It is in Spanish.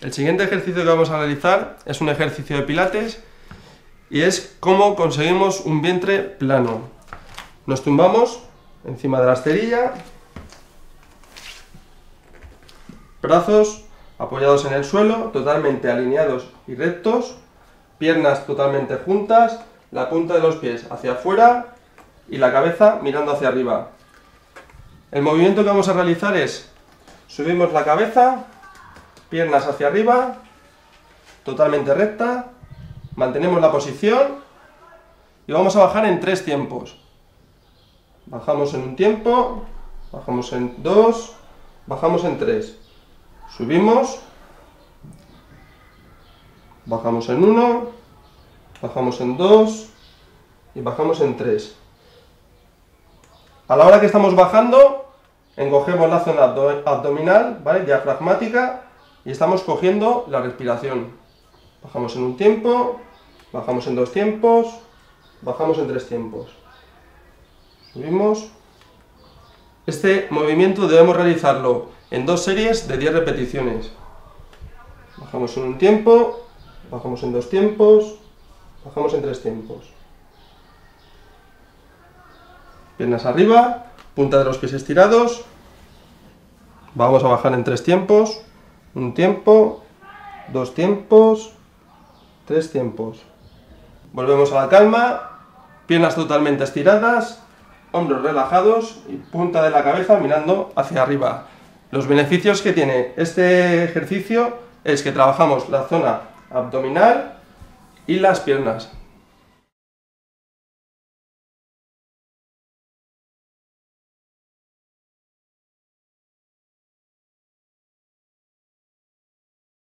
El siguiente ejercicio que vamos a realizar es un ejercicio de pilates y es cómo conseguimos un vientre plano. Nos tumbamos encima de la esterilla, brazos apoyados en el suelo, totalmente alineados y rectos, piernas totalmente juntas, la punta de los pies hacia afuera y la cabeza mirando hacia arriba. El movimiento que vamos a realizar es subimos la cabeza, piernas hacia arriba, totalmente recta, mantenemos la posición y vamos a bajar en tres tiempos. Bajamos en un tiempo, bajamos en dos, bajamos en tres. Subimos, bajamos en uno, bajamos en dos y bajamos en tres. A la hora que estamos bajando, encogemos la zona abdominal, ¿vale? diafragmática, y estamos cogiendo la respiración. Bajamos en un tiempo, bajamos en dos tiempos, bajamos en tres tiempos. Subimos. Este movimiento debemos realizarlo en dos series de 10 repeticiones. Bajamos en un tiempo, bajamos en dos tiempos, bajamos en tres tiempos. Piernas arriba, punta de los pies estirados. Vamos a bajar en tres tiempos. Un tiempo, dos tiempos, tres tiempos. Volvemos a la calma, piernas totalmente estiradas, hombros relajados y punta de la cabeza mirando hacia arriba. Los beneficios que tiene este ejercicio es que trabajamos la zona abdominal y las piernas.